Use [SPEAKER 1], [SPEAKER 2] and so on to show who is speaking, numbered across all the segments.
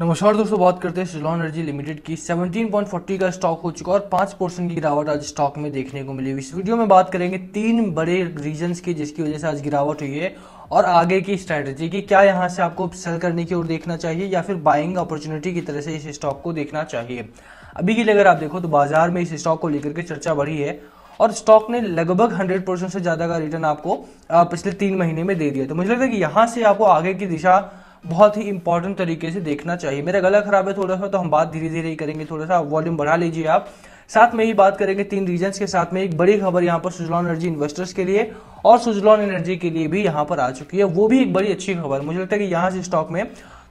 [SPEAKER 1] नमस्कार दोस्तों, बात करते हैं सुजलॉन एनर्जी लिमिटेड की। 17.40 का स्टॉक हो चुका और 5 परसेंट की गिरावट आज स्टॉक में देखने को मिली इस वीडियो में बात करेंगे तीन बड़े रीजंस की जिसकी वजह से आज गिरावट हुई है और आगे की स्ट्रैटेजी की। क्या यहाँ से आपको सेल करने की ओर देखना चाहिए या फिर बाइंग अपॉर्चुनिटी की तरह से इस स्टॉक को देखना चाहिए? अभी के लिए अगर आप देखो तो बाज़ार में इस स्टॉक को लेकर के चर्चा बढ़ी है और स्टॉक ने लगभग 100 परसेंट से ज़्यादा का रिटर्न आपको पिछले तीन महीने में दे दिया। तो मुझे लगता है कि यहाँ से आपको आगे की दिशा बहुत ही इंपॉर्टेंट तरीके से देखना चाहिए। मेरा गला खराब है थोड़ा सा तो हम बात धीरे धीरे ही करेंगे थोड़ा सा वॉल्यूम बढ़ा लीजिए आप। साथ में ही बात करेंगे तीन रीजन्स के साथ में एक बड़ी खबर यहाँ पर सुजलॉन एनर्जी इन्वेस्टर्स के लिए और सुजलॉन एनर्जी के लिए भी यहाँ पर आ चुकी है। वो भी एक बड़ी अच्छी खबर। मुझे लगता है कि यहाँ से स्टॉक में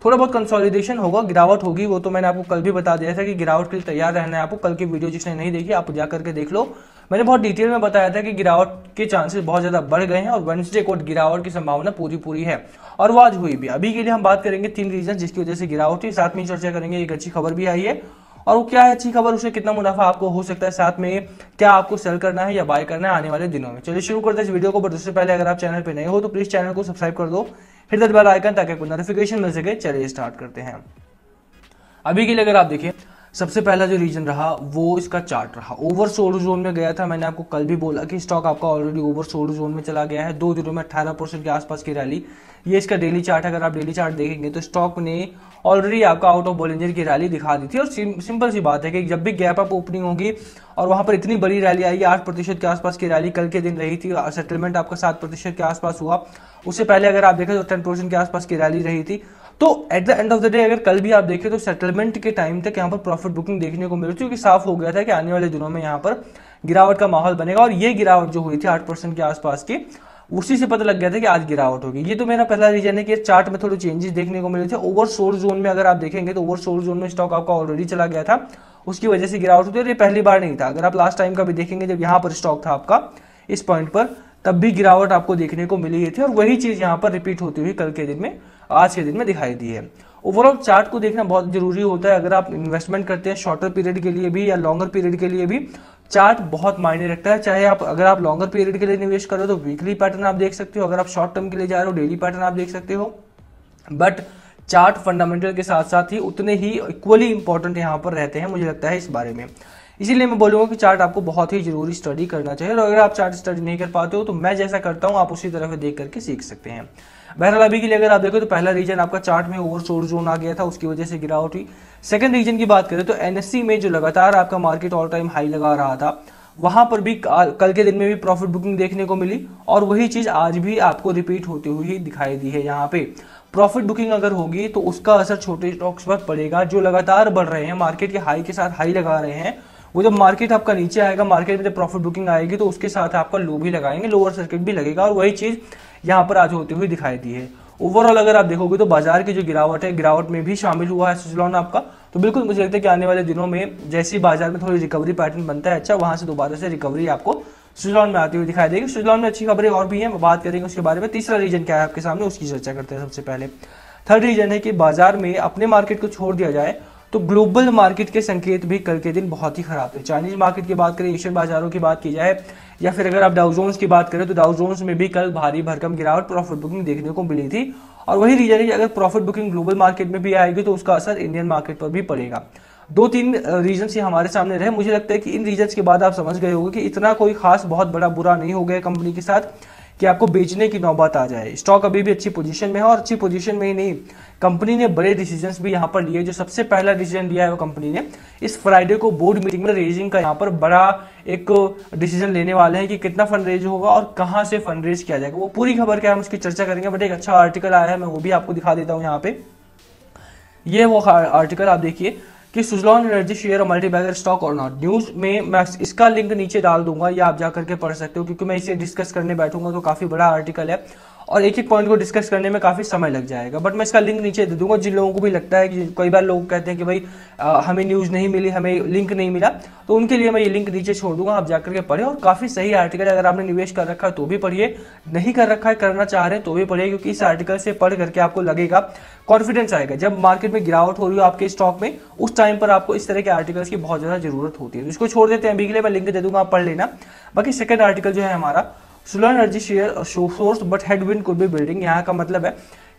[SPEAKER 1] थोड़ा बहुत कंसोलिडेशन होगा, गिरावट होगी वो तो मैंने आपको कल भी बता दिया था कि गिरावट के लिए तैयार रहना है आपको। कल की वीडियो जिसने नहीं देखी, आप जा करके देख लो। मैंने बहुत डिटेल में बताया था कि गिरावट के चांसेस बहुत ज़्यादा बढ़ गए हैं और वेंसडे को गिरावट की संभावना पूरी पूरी है। और वो आज हुई भी। अभी के लिए हम बात करेंगे तीन रीजन जिसकी वजह से गिरावट हुई। साथ में चर्चा करेंगे, एक अच्छी खबर भी आई है। और वो क्या है अच्छी खबर? उसे कितना मुनाफा आपको हो सकता है? साथ में क्या आपको सेल करना है या बाय करना है आने वाले दिनों में? चलिए शुरू करते हैं इस वीडियो को। बट उससे पहले अगर आप चैनल पर नहीं हो तो प्लीज़ चैनल को सब्सक्राइब कर दो। फिर दस बार आइकन ताकि आपको नोटिफिकेशन मिल सके। चलिए स्टार्ट करते हैं। अभी के लिए अगर आप देखिए सबसे पहला जो रीजन रहा, वो इसका चार्ट रहा। ओवर सोल्ड जोन में गया था, मैंने आपको कल भी बोला कि स्टॉक आपका ऑलरेडी ओवर सोल्ड जोन में चला गया है। दो दिनों में अठारह परसेंट के आसपास की रैली ये इसका डेली चार्ट अगर आप डेली चार्ट देखेंगे तो स्टॉक ने ऑलरेडी आपका आउट ऑफ़ बॉलिंजर की रैली दिखा दी थी। और सिंपल सी बात है कि जब भी गैप अप ओपनिंग होगी और वहाँ पर इतनी बड़ी रैली आई, आठ प्रतिशत के आसपास की रैली कल के दिन रही थी सेटलमेंट आपका सात प्रतिशत के आसपास हुआ। उससे पहले अगर आप देखें तो टेन परसेंट के आसपास की रैली रही थी। तो at the end of the day अगर कल भी आप देखें तो सेटलमेंट के टाइम तक यहाँ पर प्रॉफिट बुकिंग देखने को मिल रही थी, क्योंकि साफ़ हो गया था कि आने वाले दिनों में यहाँ पर गिरावट का माहौल बनेगा और ये गिरावट जो हुई थी आठ परसेंट के आसपास की, उसी से पता लग गया था कि आज गिरावट होगी। ये तो मेरा पहला रीजन है कि चार्ट में थोड़े चेंजेस देखने को मिले थे। ओवर सोर जोन में अगर आप देखेंगे तो ओवर सोर जोन में स्टॉक आपका ऑलरेडी चला गया था। उसकी वजह से गिरावट होती है ये पहली बार नहीं था। अगर आप लास्ट टाइम का भी देखेंगे, जब यहाँ पर स्टॉक था आपका, इस पॉइंट पर, तब भी गिरावट आपको देखने को मिली थी और वही चीज़ यहाँ पर रिपीट होती हुई कल के दिन में आज के दिन में दिखाई दी है। ओवरऑल चार्ट को देखना बहुत ज़रूरी होता है। अगर आप इन्वेस्टमेंट करते हैं शॉर्टर पीरियड के लिए भी या लॉन्गर पीरियड के लिए भी चार्ट बहुत मायने रखता है। चाहे आप, अगर आप लॉन्गर पीरियड के लिए निवेश करो तो वीकली पैटर्न आप देख सकते हो। अगर आप शॉर्ट टर्म के लिए जा रहे हो डेली पैटर्न आप देख सकते हो। बट चार्ट फंडामेंटल के साथ साथ ही उतने ही इक्वली इंपॉर्टेंट यहाँ पर रहते हैं, मुझे लगता है इस बारे में। इसीलिए मैं बोलूँगा कि चार्ट आपको बहुत ही ज़रूरी स्टडी करना चाहिए। और अगर आप चार्ट स्टडी नहीं कर पाते हो तो मैं जैसा करता हूँ, आप उसी तरह देख करके सीख सकते हैं। बहरहाल अभी के लिए अगर आप देखो तो पहला रीजन आपका चार्ट में ओवर जोन आ गया था, उसकी वजह से गिरावट हुई। सेकंड रीजन की बात करें तो एनएससी में जो लगातार आपका मार्केट ऑल टाइम हाई लगा रहा था, वहाँ पर भी कल के दिन में भी प्रॉफिट बुकिंग देखने को मिली और वही चीज़ आज भी आपको रिपीट होती हुई दिखाई दी है यहाँ पे। प्रॉफिट बुकिंग अगर होगी तो उसका असर छोटे स्टॉक्स पर पड़ेगा, जो लगातार बढ़ रहे हैं मार्केट के हाई के साथ हाई लगा रहे हैं। वो जब मार्केट आपका नीचे आएगा मार्केट में जब प्रॉफिट बुकिंग आएगी तो उसके साथ आपका लो भी लगाएँगे लोअर सर्किट भी लगेगा और वही चीज़ यहाँ पर आज होती हुई दिखाई दी है। ओवरऑल अगर आप देखोगे तो बाज़ार की जो गिरावट है, गिरावट में भी शामिल हुआ है सुजलॉन आपका। तो बिल्कुल मुझे लगता है कि आने वाले दिनों में जैसी बाज़ार में थोड़ी रिकवरी पैटर्न बनता है अच्छा वहाँ से दोबारा से रिकवरी आपको सुजलॉन में आती हुई दिखाई देगी। सुजलॉन में अच्छी खबरें और भी हैं, बात करेंगे उसके बारे में। तीसरा रीजन क्या है आपके सामने, उसकी चर्चा करते हैं सबसे पहले। थर्ड रीजन है कि बाज़ार में अपने मार्केट को छोड़ दिया जाए तो ग्लोबल मार्केट के संकेत भी कल के दिन बहुत ही खराब थे। चाइनीज़ मार्केट की बात करें, एशियन बाजारों की बात की जाए, या फिर अगर आप डाउजोन्स की बात करें तो डाउजोन्स में भी कल भारी भरकम गिरावट प्रॉफिट बुकिंग देखने को मिली थी। और वही रीजन है कि अगर प्रॉफिट बुकिंग ग्लोबल मार्केट में भी आएगी तो उसका असर इंडियन मार्केट पर भी पड़ेगा। दो तीन रीजन ही हमारे सामने रहे। मुझे लगता है कि इन रीजन के बाद आप समझ गए होंगे कि इतना कोई खास बहुत बड़ा बुरा नहीं हो गया कंपनी के साथ। कि आपको बेचने की नौबत आ जाए। स्टॉक अभी भी अच्छी पोजीशन में है और अच्छी पोजीशन में ही नहीं। कंपनी ने बड़े डिसीजंस भी यहाँ पर लिए। जो सबसे पहला डिसीज़न लिया है वो कंपनी ने। इस फ्राइडे को बोर्ड मीटिंग में रेजिंग का यहाँ पर बड़ा एक डिसीज़न लेने वाले हैं कि कितना फंड रेज होगा और कहाँ से फंड रेज किया जाएगा। वो पूरी खबर क्या हम उसकी चर्चा करेंगे बट एक अच्छा आर्टिकल आया है, मैं वो भी आपको दिखा देता हूँ यहाँ पे। ये वो आर्टिकल आप देखिए। कि Suzlon energy share multibagger stock और नॉट न्यूज़ में मैं इसका लिंक नीचे डाल दूँगा, या आप जाकर के पढ़ सकते हो, क्योंकि मैं इसे डिस्कस करने बैठूँगा तो काफ़ी बड़ा आर्टिकल है। और एक एक पॉइंट को डिस्कस करने में काफ़ी समय लग जाएगा। बट मैं इसका लिंक नीचे दे दूँगा। जिन लोगों को भी लगता है कि कई बार लोग कहते हैं कि भाई आ, हमें न्यूज़ नहीं मिली हमें लिंक नहीं मिला तो उनके लिए मैं ये लिंक नीचे छोड़ दूँगा। आप जाकर के पढ़े और काफ़ी सही आर्टिकल है। अगर आपने निवेश कर रखा है तो भी पढ़िए नहीं कर रखा है करना चाह रहे हैं तो भी पढ़िए क्योंकि इस आर्टिकल से पढ़ करके आपको लगेगा कॉन्फिडेंस आएगा। जब मार्केट में गिरावट हो रही हो आपके स्टॉक में उस टाइम पर आपको इस तरह के आर्टिकल्स की बहुत ज़्यादा ज़रूरत होती है। तो इसको छोड़ देते हैं। अभी के लिए मैं लिंक दे दूँगा आप पढ़ लेना। बाकी सेकंड आर्टिकल जो है हमारा solar energy share source but headwind could be building यहाँ का मतलब है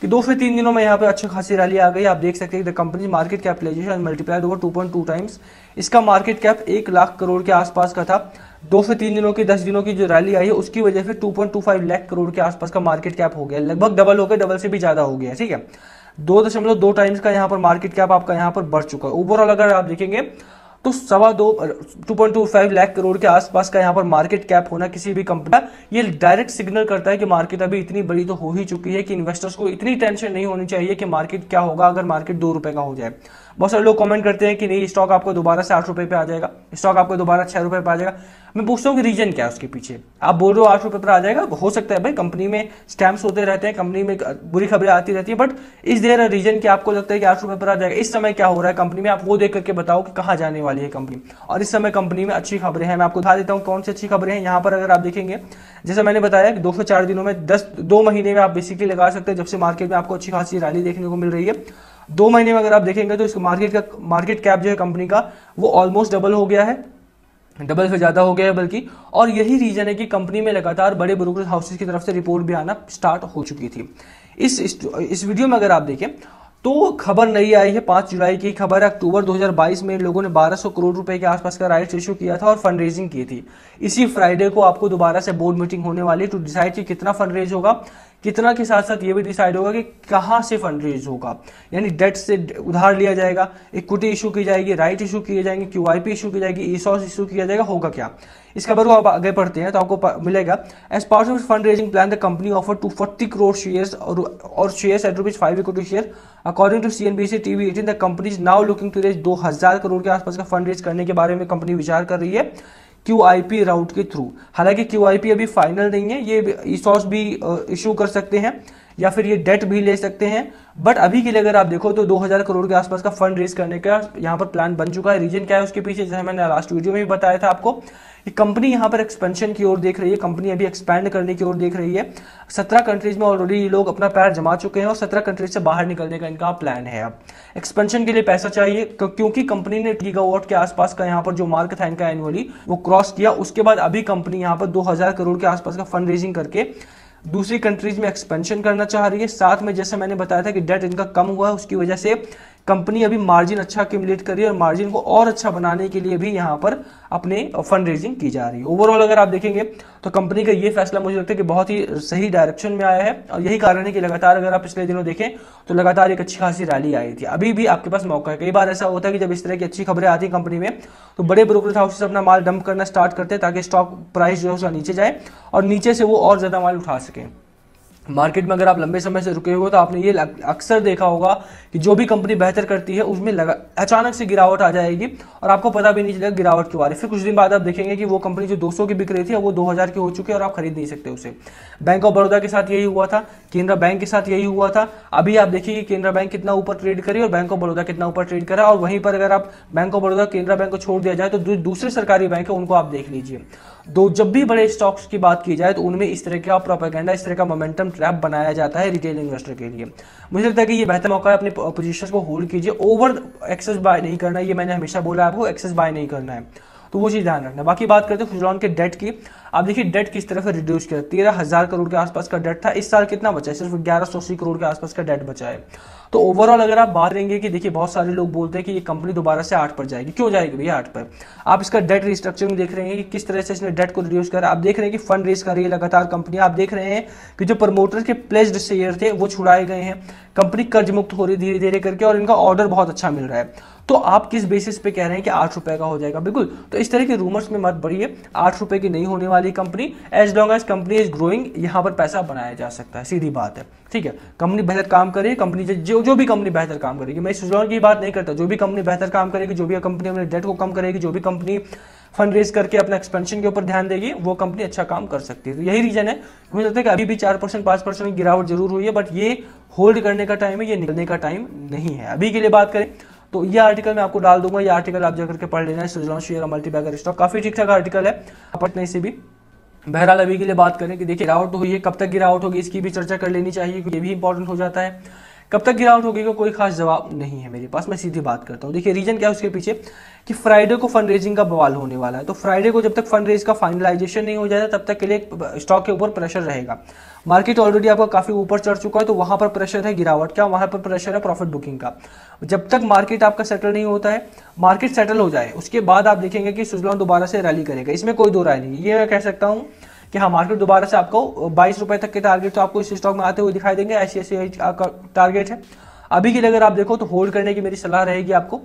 [SPEAKER 1] कि दो से तीन दिनों में यहाँ पे अच्छी खासी रैली आ गई। आप देख सकते हैं the company market capitalization multiplied over 2.2 times इसका मार्केट कैप एक लाख करोड़ के आसपास का था। दो से तीन दिनों की, दस दिनों की जो रैली आई है, उसकी वजह से 2.25 लाख करोड़ के आसपास का मार्केट कैप हो गया। लगभग डबल हो गया डबल से भी ज़्यादा हो गया, ठीक है? दो दशमलव दो टाइम्स का यहाँ पर मार्केट कैप आपका यहाँ पर बढ़ चुका है। ओवरऑल अगर आप देखेंगे तो सवा दो two point two five lakh crore के आसपास का यहाँ पर मार्केट कैप होना किसी भी कंपनी का, ये डायरेक्ट सिग्नल करता है कि मार्केट अभी इतनी बड़ी तो हो ही चुकी है कि इन्वेस्टर्स को इतनी टेंशन नहीं होनी चाहिए कि मार्केट क्या होगा अगर मार्केट दो रुपए का हो जाए। बहुत सारे लोग कमेंट करते हैं कि नहीं स्टॉक आपको दोबारा से आठ रुपए पे आ जाएगा। स्टॉक आपको दोबारा छह रुपए पे आ जाएगा। मैं पूछता हूँ कि रीजन क्या है उसके पीछे? आप बोल रहे हो आठ रुपए पर आ जाएगा? हो सकता है भाई कंपनी में स्टैम्प्स होते रहते हैं कंपनी में बुरी खबरें आती रहती है बट इस देर अ रीजन कि आपको लगता है कि आठ रुपए पर आ जाएगा? इस समय क्या हो रहा है कंपनी में? आप वो देख करके बताओ कि कहाँ जाने वाली है कंपनी और इस समय कंपनी में अच्छी खबरें हैं। मैं आपको बता देता हूँ कौन सी अच्छी खबरें हैं। यहाँ पर अगर आप देखेंगे, जैसे मैंने बताया कि दो से चार दिनों में दस, दो महीने में आप बेसिकली लगा सकते हैं, जब से मार्केट में आपको अच्छी खासी रैली देखने को मिल रही है। दो महीने में अगर आप देखेंगे तो इस मार्केट का मार्केट कैप जो है कंपनी का, वो ऑलमोस्ट डबल हो गया है। डबल से ज़्यादा हो गया है बल्कि, और यही रीजन है कि कंपनी में लगातार बड़े ब्रोकरेज हाउसेज की तरफ़ से रिपोर्ट भी आना स्टार्ट हो चुकी थी। इस इस वीडियो में अगर आप देखें तो खबर नहीं आई है। पाँच जुलाई की खबर है अक्टूबर 2022 में इन लोगों ने 1200 करोड़ रुपए के आसपास का राइट्स इशू किया था और फंड रेजिंग की थी। इसी फ्राइडे को आपको दोबारा से बोर्ड मीटिंग होने वाली टू डिसाइड कि कितना फंड रेज होगा। कितना के साथ साथ ये भी डिसाइड होगा कि कहाँ से फंड रेज होगा। यानी डेट से उधार लिया जाएगा इक्विटी इशू की जाएगी राइट इशू किए जाएँगे क्यूआईपी इशू की जाएगी ईसॉस इशू किया जाएगा, होगा क्या? इस खबर को आप आगे पढ़ते हैं तो आपको मिलेगा। As part of fund raising plan the company offer two forty crore share और share at rupees five equity share according to C N B CNBC TV eighteen the company now looking to raise दो हज़ार करोड़ के आसपास का fund raise करने के बारे में कंपनी विचार कर रही है क्यू आई पी राउट के थ्रू हालाँकि क्यू आई पी अभी फाइनल नहीं है, ये इशू कर सकते हैं। या फिर ये डेट भी ले सकते हैं। बट अभी के लिए अगर आप देखो तो 2000 करोड़ के आसपास का फंड रेज करने का यहाँ पर प्लान बन चुका है। रीजन क्या है उसके पीछे? जैसे मैंने लास्ट वीडियो में भी बताया था आपको कि कंपनी यहाँ पर एक्सपेंशन की ओर देख रही है। कंपनी अभी एक्सपैंड करने की ओर देख रही है। सत्रह कंट्रीज़ में ऑलरेडी ये लोग अपना पैर जमा चुके हैं और सत्रह कंट्रीज़ से बाहर निकलने का इनका प्लान है अब। एक्सपेंशन के लिए पैसा चाहिए क्योंकि कंपनी ने गीगावाट के आसपास का यहाँ पर जो मार्क था इनका एनुअली वो क्रॉस किया। उसके बाद अभी कंपनी यहाँ पर दो हज़ार करोड़ के आसपास का फंड रेजिंग करके दूसरी कंट्रीज़ में एक्सपेंशन करना चाह रही है। साथ में जैसा मैंने बताया था कि डेट इनका कम हुआ है, उसकी वजह से कंपनी अभी मार्जिन अच्छा एक्यूमुलेट कर रही है और मार्जिन को और अच्छा बनाने के लिए भी यहाँ पर अपने फंड रेजिंग की जा रही है। ओवरऑल अगर आप देखेंगे तो कंपनी का ये फैसला मुझे लगता है कि बहुत ही सही डायरेक्शन में आया है। और यही कारण है कि लगातार अगर आप पिछले दिनों देखें तो लगातार एक अच्छी खासी रैली आई थी। अभी भी आपके पास मौका है। कई बार ऐसा होता है कि जब इस तरह की अच्छी खबरें आती कंपनी में तो बड़े ब्रोकर हाउसेस अपना माल डंप करना स्टार्ट करते हैं ताकि स्टॉक प्राइस जो है उसका नीचे जाए और नीचे से वो और ज़्यादा माल उठा सकें। मार्केट में अगर आप लंबे समय से रुके हो तो आपने ये अक्सर देखा होगा कि जो भी कंपनी बेहतर करती है, उसमें लगा, अचानक से गिरावट आ जाएगी और आपको पता भी नहीं चलेगा गिरावट आ रही फिर कुछ दिन बाद आप देखेंगे कि वो कंपनी जो 200 की बिक रही थी वो 2000 की हो चुकी है और आप खरीद नहीं सकते उसे। बैंक ऑफ़ बड़ौदा के साथ यही हुआ था केंद्रा बैंक के साथ यही हुआ था। अभी आप देखिए कि केंद्रा बैंक कितना ऊपर ट्रेड करे और बैंक ऑफ़ बड़ौदा कितना ऊपर ट्रेड करा और वहीं पर अगर आप बैंक ऑफ़ बड़ौदा केंद्रा बैंक को छोड़ दिया जाए तो दूसरे सरकारी बैंक है, उनको आप देख लीजिए। दो, जब भी बड़े स्टॉक्स की बात की जाए तो उनमें इस तरह का प्रोपेगेंडा इस तरह का मोमेंटम ट्रैप बनाया जाता है रिटेल इन्वेस्टर के लिए। मुझे लगता है कि ये बेहतर मौका है अपने पोजिशन को होल्ड कीजिए। ओवर एक्सेस बाय नहीं करना, ये मैंने हमेशा बोला आपको एक्सेस बाय नहीं करना है। तो वो चीज़ ध्यान रखना बाकी बात करते हैं खुजलॉन के डेट की। आप देखिए डेट किस तरह से रिड्यूस किया? तेरह हज़ार करोड़ के आसपास का डेट था। इस साल कितना बचा है? सिर्फ़ ग्यारह सौ अस्सी करोड़ के आसपास का डेट बचा है। तो ओवरऑल अगर आप बात करेंगे कि देखिए, बहुत सारे लोग बोलते हैं कि ये कंपनी दोबारा से आठ पर जाएगी। क्यों जाएगी भैया आठ पर? आप इसका डेट रिस्ट्रक्चरिंग देख रहे हैं कि किस तरह से इसने डेट को रिड्यूस करा। आप देख रहे हैं कि फंड रेज कर रही है लगातार कंपनी आप देख रहे हैं कि जो प्रमोटर के प्लेस्ड शेयर थे, वो छुड़ाए गए हैं। कंपनी कर्ज मुक्त हो रही धीरे धीरे करके और इनका ऑर्डर बहुत अच्छा मिल रहा है। तो आप किस बेसिस पे कह रहे हैं कि आठ रुपए का हो जाएगा? बिल्कुल। तो इस तरह के रूमर्स में मत बढ़िए। आठ रुपए की नहीं होने वाली। Company as long as company is growing यहाँ पर पैसा बनाया जा सकता है, सीधी बात है। ठीक है? कंपनी बेहतर काम करे कंपनी जो जो भी कंपनी बेहतर काम करेगी। मैं सुजलॉन की बात नहीं करता। जो भी कंपनी बेहतर काम करेगी, जो भी कंपनी अपने डेट को कम करेगी, जो भी कंपनी फंड रेज करके अपना एक्सपेंशन के ऊपर ध्यान देगी, वो कंपनी अच्छा काम कर सकती है। तो यही रीजन है। मुझे लगता है कि अभी भी चार परसेंट, पाँच परसेंट की गिरावट ज़रूर हुई है बट ये होल्ड करने का टाइम है, ये निकलने का टाइम नहीं है। अभी के लिए बात करें तो ये आर्टिकल मैं आपको डाल दूँगा। ये आर्टिकल आप जाकर के पढ़ लेना। है शेयर मल्टीबैगर स्टॉक काफ़ी ठीक ठाक आर्टिकल है पटने से भी। बहरहाल अभी के लिए बात करें कि देखिए गिरावट हुई है, कब तक गिरावट होगी, इसकी भी चर्चा कर लेनी चाहिए, क्योंकि ये भी इंपॉर्टेंट हो जाता है। कब तक गिरावट होगी का कोई खास जवाब नहीं है मेरे पास, मैं सीधी बात करता हूँ। देखिए, रीजन क्या है उसके पीछे? कि फ्राइडे को फंड रेजिंग का बवाल होने वाला है। तो फ्राइडे को जब तक फंड रेज का फाइनलाइजेशन नहीं हो जाता, तब तक के लिए स्टॉक के ऊपर प्रेशर रहेगा। मार्केट ऑलरेडी आपका काफ़ी ऊपर चढ़ चुका है तो वहाँ पर प्रेशर है गिरावट का, वहाँ पर प्रेशर है प्रॉफिट बुकिंग का। जब तक मार्केट आपका सेटल नहीं होता है मार्केट सेटल हो जाए, उसके बाद आप देखेंगे कि सुजलॉन दोबारा से रैली करेगा। इसमें कोई दो राय नहीं ये मैं कह सकता हूँ कि हाँ मार्केट दोबारा से आपको बाईस रुपए तक के टारगेट तो आपको इस स्टॉक में आते हुए दिखाई देंगे, ऐसी ऐसी टारगेट है। अभी के लिए अगर आप देखो तो होल्ड करने की मेरी सलाह रहेगी आपको।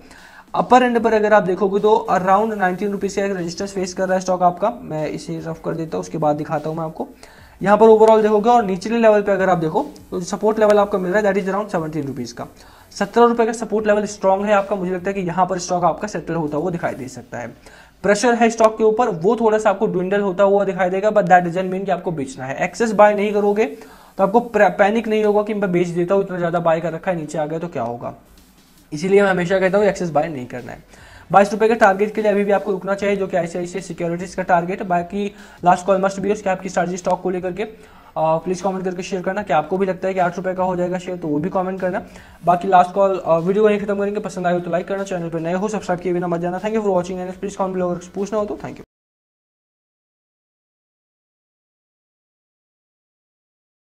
[SPEAKER 1] अपर एंड पर अगर आप देखोगे तो अराउंड नाइनटीन रुपीज़ का रजिस्टर फेस कर रहा है स्टॉक आपका। मैं इसे रफ कर देता हूँ, उसके बाद दिखाता हूँ मैं आपको। यहाँ पर ओवरऑल देखोगे और निचले लेवल पे अगर आप देखो तो सपोर्ट लेवल आपको मिल रहा है that is around seventeen rupees का। सत्रह रुपए का सपोर्ट लेवल स्ट्रॉन्ग है आपका, मुझे लगता है कि यहाँ पर स्टॉक आपका सेटल होता हुआ दिखाई दे सकता है। प्रेशर है स्टॉक के ऊपर, वो थोड़ा सा आपको ड्विंडल होता हुआ दिखाई देगा बट दैट डजन मीन कि आपको बेचना है। एक्सेस बाय नहीं करोगे तो आपको पैनिक नहीं होगा कि मैं बेच देता हूँ, इतना ज़्यादा बाय कर रखा है, नीचे आ गया तो क्या होगा? इसीलिए मैं हमेशा कहता हूँ एक्सेस बाय नहीं करना है। बाईस रुपए के टारगेट के लिए अभी भी आपको रुकना चाहिए, जो कि ऐसे ऐसे सिक्योरिटीज का टारगेट बाकी लास्ट कॉल मस्ट भी उसके आपकी स्ट्रेटजी स्टॉक को लेकर के। प्लीज़ कमेंट करके शेयर करना कि आपको भी लगता है कि आठ रुपये का हो जाएगा शेयर तो वो भी कमेंट करना। बाकी लास्ट कॉल वीडियो को यही खत्म करेंगे, पसंद आए तो लाइक करना चैनल पर नए हो सब्सक्राइब किए बिना मत जाना। Thank you for watching and please comment पूछना हो तो थैंक यू